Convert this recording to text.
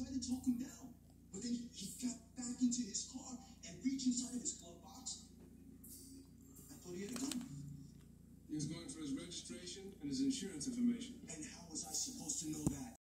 tried to talk him down. But then he, got back into his car and reached inside of his glove box. I thought he had a gun. He was going for his registration and his insurance information. And